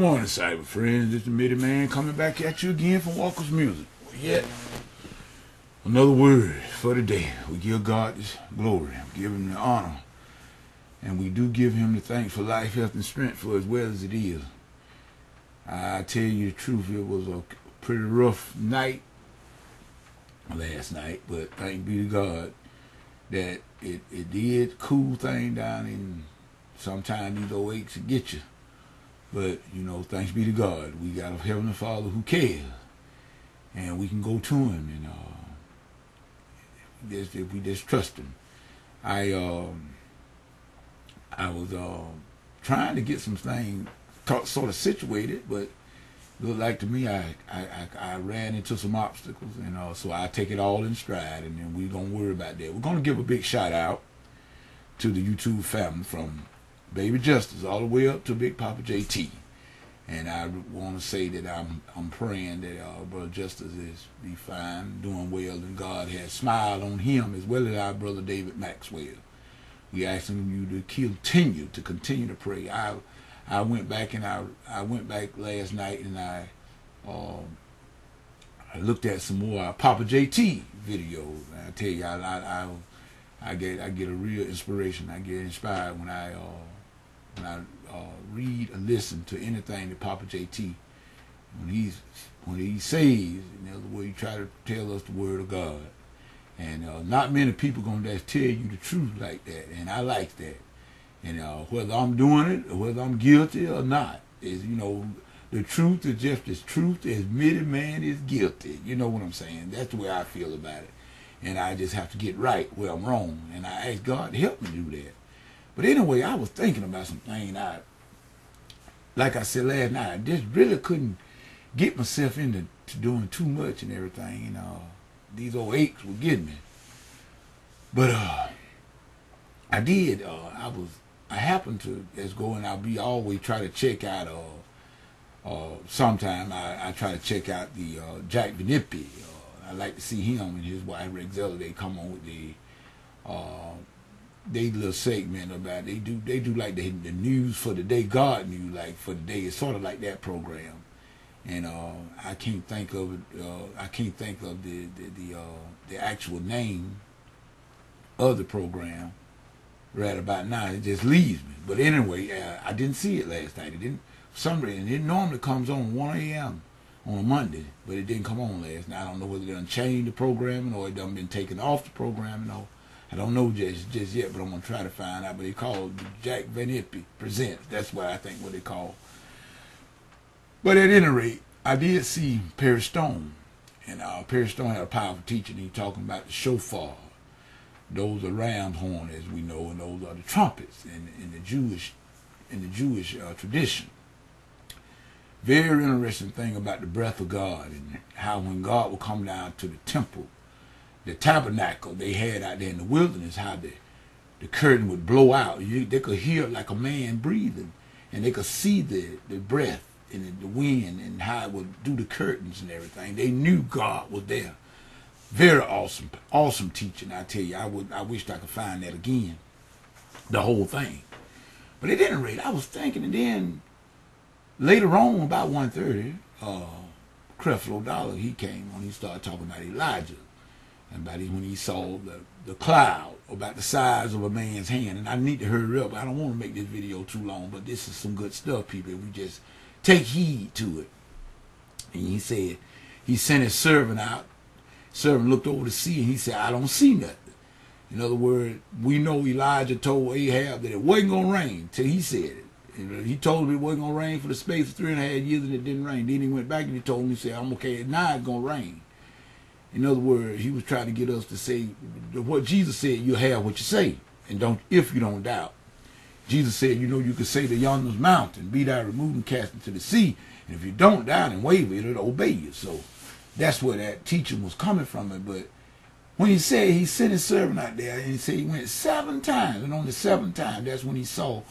Good morning, cyber friends. This is Midiman coming back at you again from Walker's Music. Yet another word for today. We give God this glory, we give Him the honor, and we do give Him the thanks for life, health, and strength for as well as it is. I tell you the truth, it was a pretty rough night last night, but thank be to God that it, it did cool thing down in sometimes these old aches get you. But, you know, thanks be to God. We got a Heavenly Father who cares. And we can go to him and uh, just, if we just trust him. I um, I was uh, trying to get some things sort of situated, but looked like to me I, I, I, ran into some obstacles, and uh, so I take it all in stride, and then going to worry about that. We're going to give a big shout out to the YouTube family from Baby Justice all the way up to Big Papa JT. And I want to say that I'm I'm praying that our Brother Justice is be fine, doing well, and God has smiled on him as well as our brother David Maxwell. We asking you to continue to continue to pray. I I went back and I I went back last night and I um, I looked at some more uh, Papa JT videos. I tell you, I, I I I get I get a real inspiration. I get inspired when I uh, when I uh, read or listen to anything that Papa JT, when he's when he says, in other words, he try to tell us the word of God. And uh, not many people gonna tell you the truth like that, and I like that. And uh, whether I'm doing it or whether I'm guilty or not, is you know, the truth is just as truth as admitted man is guilty. You know what I'm saying? That's the way I feel about it. And I just have to get right where I'm wrong. And I ask God to help me do that. But anyway, I was thinking about something. I, like I said last night, I just really couldn't get myself into doing too much and everything. You know, these old aches were getting me. But uh, I did. Uh, I was. I happened to as going. I'll be always try to check out. Uh, uh, sometime I, I try to check out the uh, Jack Van Impe. Uh, I like to see him and his wife Rexella. They come on with the uh, they little segment about they do they do like the the news for the day God knew like for the day. It's sort of like that program. And uh, I can't think of it uh, I can't think of the the the, uh, the actual name of the program right about now. It just leaves me. But anyway uh, I didn't see it last night. It didn't for some reason it normally comes on 1 a.m. on a Monday but it didn't come on last night. I don't know whether they done changed the programming or it done been taken off the programming or I don't know just just yet, but I'm gonna try to find out. But he called Jack Van Impe Presents. That's what I think what they call. But at any rate, I did see Perry Stone, and uh, Perry Stone had a powerful teaching. He talking about the shofar. Those are ram's horn, as we know, and those are the trumpets in, in the Jewish in the Jewish uh, tradition. Very interesting thing about the breath of God and how when God will come down to the temple the tabernacle they had out there in the wilderness, how the, the curtain would blow out. You, they could hear like a man breathing, and they could see the, the breath and the wind and how it would do the curtains and everything. They knew God was there. Very awesome, awesome teaching. I tell you, I would, I wished I could find that again, the whole thing. But at any rate, I was thinking, and then later on, about 1.30, uh, Creflo Dollar, he came on, he started talking about Elijah and by when he saw the, the cloud about the size of a man's hand. And I need to hurry up. I don't want to make this video too long, but this is some good stuff, people. We just take heed to it. And he said, he sent his servant out. Servant looked over the sea and he said, I don't see nothing. In other words, we know Elijah told Ahab that it wasn't going to rain till he said it. He told him it wasn't going to rain for the space of three and a half years and it didn't rain. Then he went back and he told him, he said, I'm okay, now it's going to rain. In other words, he was trying to get us to say what Jesus said, you have what you say, and don't if you don't doubt. Jesus said, you know, you could say to yonder's mountain, be thou removed and cast into the sea, and if you don't doubt and waver, it'll obey you. So that's where that teaching was coming from it. But when he said he sent his servant out there, and he said he went seven times, and on the seventh time, that's when he saw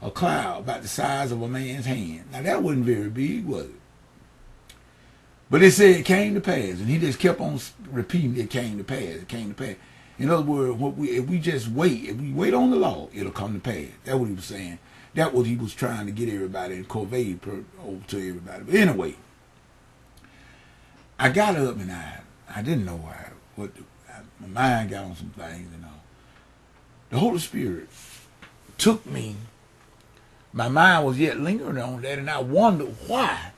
a cloud about the size of a man's hand. Now that wasn't very big, was it? But it said it came to pass, and he just kept on repeating it came to pass, it came to pass. In other words, what we, if we just wait, if we wait on the law, it'll come to pass. That's what he was saying. That what he was trying to get everybody and convey per, over to everybody. But anyway, I got up and I I didn't know why what the, I, my mind got on some things and all. The Holy Spirit took me. My mind was yet lingering on that, and I wondered why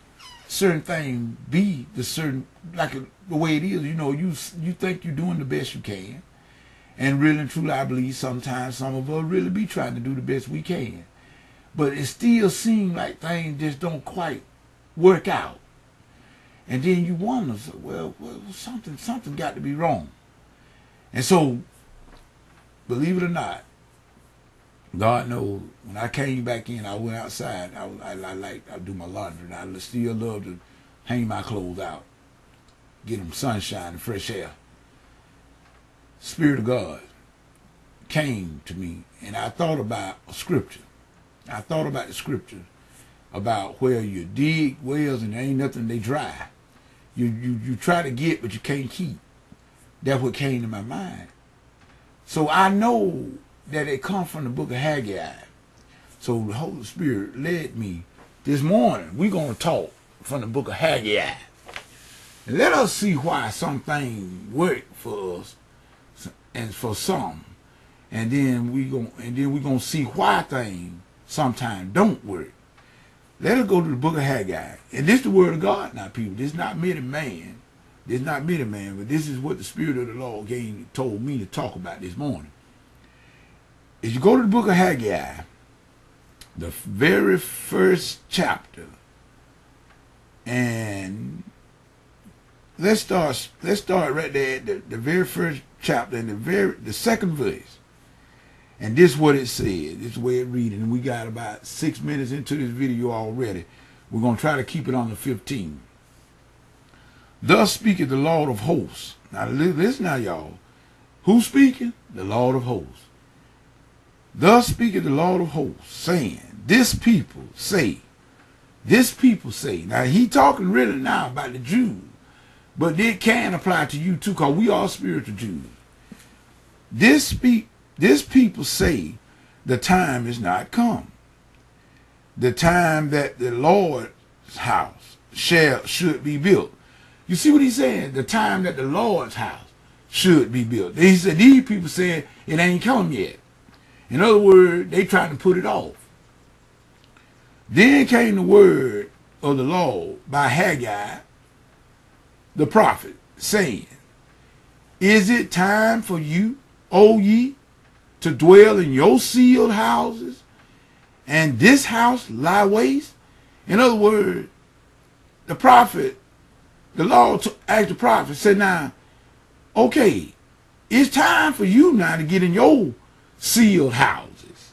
certain things be the certain like the way it is. You know, you you think you're doing the best you can, and really and truly, I believe sometimes some of us really be trying to do the best we can, but it still seems like things just don't quite work out. And then you wonder, well, well, something something got to be wrong. And so, believe it or not, God knows when I came back in, I went outside. I, I, I like I do my laundry. And I still love to hang my clothes out, get them sunshine and fresh air. Spirit of God came to me, and I thought about a scripture. I thought about the scripture about where you dig wells and there ain't nothing they dry. You you you try to get, but you can't keep. That's what came to my mind. So I know that it come from the book of Haggai. So the Holy Spirit led me this morning. We're going to talk from the book of Haggai. And let us see why some things work for us and for some. And then we gonna and then we're gonna see why things sometimes don't work. Let us go to the book of Haggai. And this is the word of God now, people. This is not me the man. This is not me the man, but this is what the Spirit of the Lord gave, told me to talk about this morning. If you go to the book of Haggai, the very first chapter, and let's start let's start right there the, the very first chapter and the very the second verse. And this is what it said. This is way it reads. And we got about six minutes into this video already. We're going to try to keep it on the 15. Thus speaketh the Lord of hosts. Now listen now, y'all. Who's speaking? The Lord of hosts. Thus speaketh the Lord of hosts, saying, This people say, this people say. Now he talking really now about the Jews, but it can apply to you too, because we are spiritual Jews. This speak this people say the time is not come. The time that the Lord's house shall should be built. You see what he's saying? The time that the Lord's house should be built. He said these people said it ain't come yet. In other words, they tried to put it off. Then came the word of the Lord by Haggai, the prophet, saying, Is it time for you, O ye, to dwell in your sealed houses, and this house lie waste? In other words, the prophet, the Lord asked the prophet, said, Now, okay, it's time for you now to get in your sealed houses.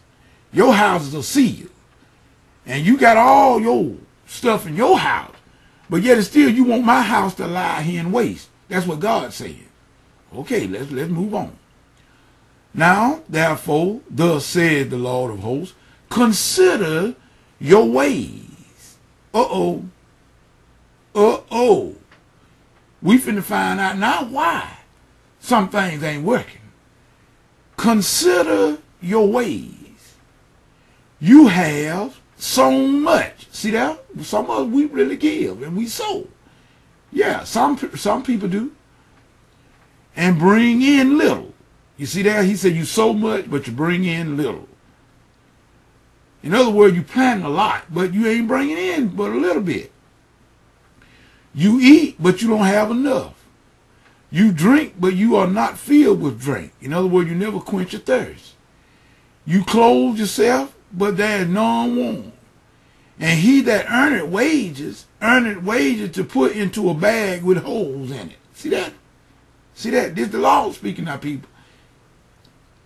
Your houses are sealed. And you got all your stuff in your house. But yet still you want my house to lie here in waste. That's what God said. Okay, let's let's move on. Now, therefore, thus said the Lord of hosts, consider your ways. Uh-oh. Uh-oh. We finna find out now why some things ain't working. Consider your ways. You have so much. See that? Some of us, we really give and we sow. Yeah, some, some people do. And bring in little. You see that? He said you sow much, but you bring in little. In other words, you plant a lot, but you ain't bringing in but a little bit. You eat, but you don't have enough. You drink, but you are not filled with drink. In other words, you never quench your thirst. You clothe yourself, but there is none warm. And he that earneth wages, earneth wages to put into a bag with holes in it. See that? See that? This is the Lord speaking to people.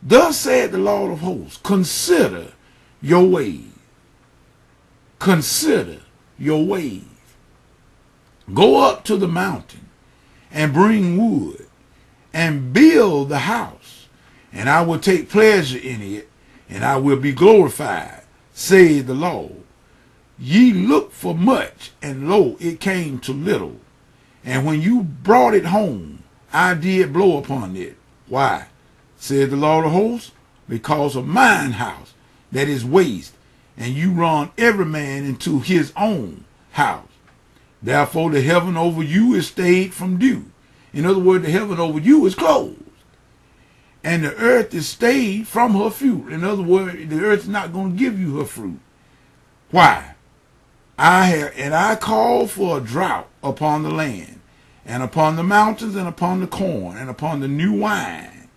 Thus said the Lord of hosts, consider your ways. Consider your ways. Go up to the mountain and bring wood and build the house, and I will take pleasure in it, and I will be glorified, saith the Lord. Ye looked for much, and lo, it came to little. And when you brought it home, I did blow upon it. Why? said the Lord of hosts, because of mine house that is waste, and you run every man into his own house. Therefore, the heaven over you is stayed from dew. In other words, the heaven over you is closed. And the earth is stayed from her fruit. In other words, the earth is not going to give you her fruit. Why? I have, and I call for a drought upon the land, and upon the mountains, and upon the corn, and upon the new wine,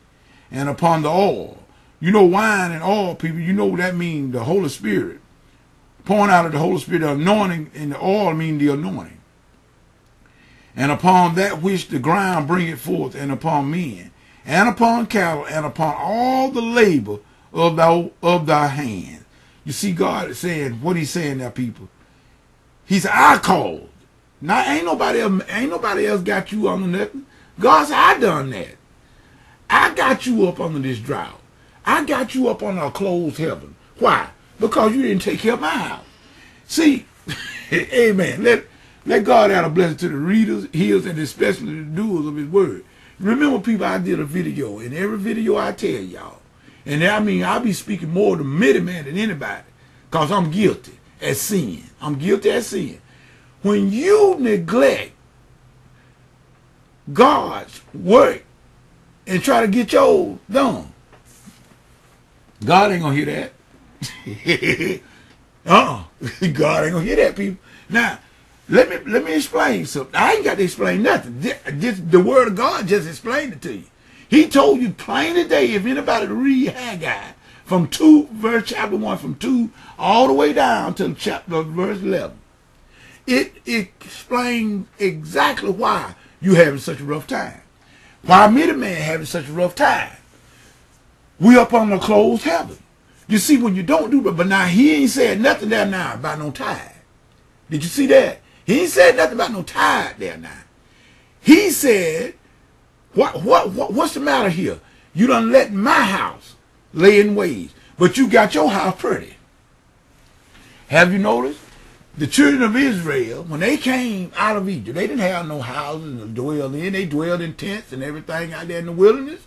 and upon the oil. You know, wine and oil, people, you know what that means, the Holy Spirit. Pouring out of the Holy Spirit, the anointing, and the oil mean the anointing. And upon that which the ground bringeth forth, and upon men, and upon cattle, and upon all the labor of thy, of thy hand. You see, God is saying, what he's saying there, people? He said, I called. Now ain't nobody else, ain't nobody else got you under nothing. God said, I done that. I got you up under this drought. I got you up on a closed heaven. Why? Because you didn't take care of. See, amen. Let let God add a blessing to the readers, hearers, and especially the doers of his word. Remember, people, I did a video, and every video I tell y'all, and I mean, I be speaking more to Midiman than anybody, because I'm guilty as sin. I'm guilty as sin. When you neglect God's work and try to get yours done, God ain't gonna hear that. Uh-uh. God ain't gonna hear that, people. Now, let me let me explain something. I ain't got to explain nothing. The word of God just explained it to you. He told you plain today, if anybody read Haggai, from 2, verse chapter 1, from 2 all the way down to chapter verse 11. It, explains exactly why you having such a rough time. Why me the man having such a rough time. We up on the closed heaven. You see, when you don't do that, but now he ain't said nothing there now about no tithe. Did you see that? He ain't said nothing about no tithe there now. He said, what, what, what, what's the matter here? You done let my house lay in ways. But you got your house pretty. Have you noticed? The children of Israel, when they came out of Egypt, they didn't have no houses to dwell in. They dwelled in tents and everything out there in the wilderness.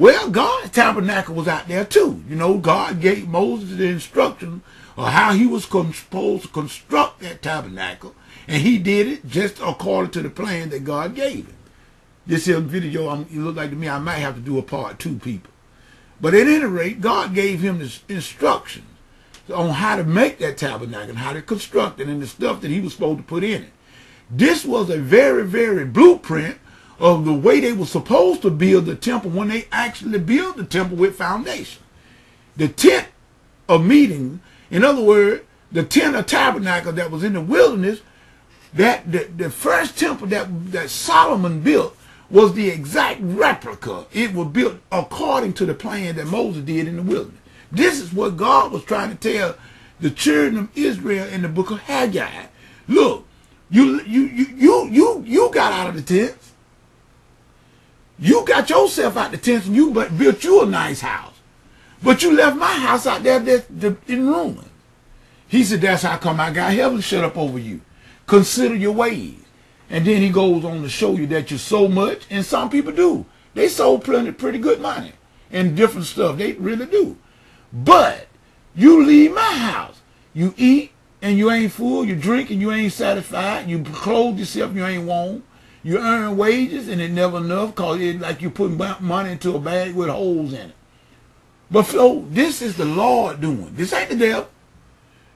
Well, God's tabernacle was out there too. You know, God gave Moses the instruction of how he was supposed to construct that tabernacle. And he did it just according to the plan that God gave him. This video, I'm, it look like to me, I might have to do a part two, people. But at any rate, God gave him the instructions on how to make that tabernacle and how to construct it and the stuff that he was supposed to put in it. This was a very, very blueprint of the way they were supposed to build the temple when they actually built the temple with foundation. The tent of meeting, in other words, the tent of tabernacle that was in the wilderness, that the, the first temple that, that Solomon built was the exact replica. It was built according to the plan that Moses did in the wilderness. This is what God was trying to tell the children of Israel in the book of Haggai. Look, you you you you you, you got out of the tents. You got yourself out the tents and you built you a nice house. But you left my house out there in ruins. He said, that's how come I got heaven shut up over you. Consider your ways. And then he goes on to show you that you're so much, and some people do. They sold plenty, pretty good money and different stuff. They really do. But you leave my house. You eat and you ain't full. You drink and you ain't satisfied. You clothe yourself and you ain't warm. You earn wages and it never enough because it's like you putting money into a bag with holes in it. But so this is the Lord doing. This ain't the devil.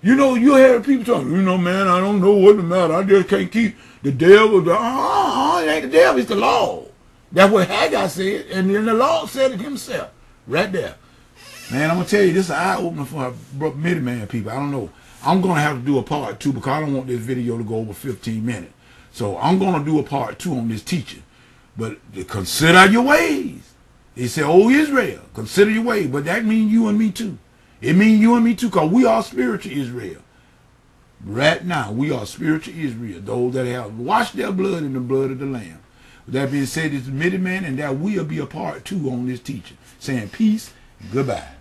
You know, you hear people talking, you know, man, I don't know what the matter. I just can't keep the devil. The, oh, it ain't the devil, it's the law. That's what Haggai said, and then the Lord said it himself, right there. Man, I'm going to tell you, this is an eye-opener for Midiman people. I don't know. I'm going to have to do a part two because I don't want this video to go over 15 minutes. So I'm going to do a part two on this teaching. But consider your ways. He said, oh, Israel, consider your ways. But that means you and me too. It means you and me too because we are spiritual Israel. Right now, we are spiritual Israel, those that have washed their blood in the blood of the Lamb. With that being said, it's the Midiman, and that will be a part two on this teaching. Saying peace goodbye.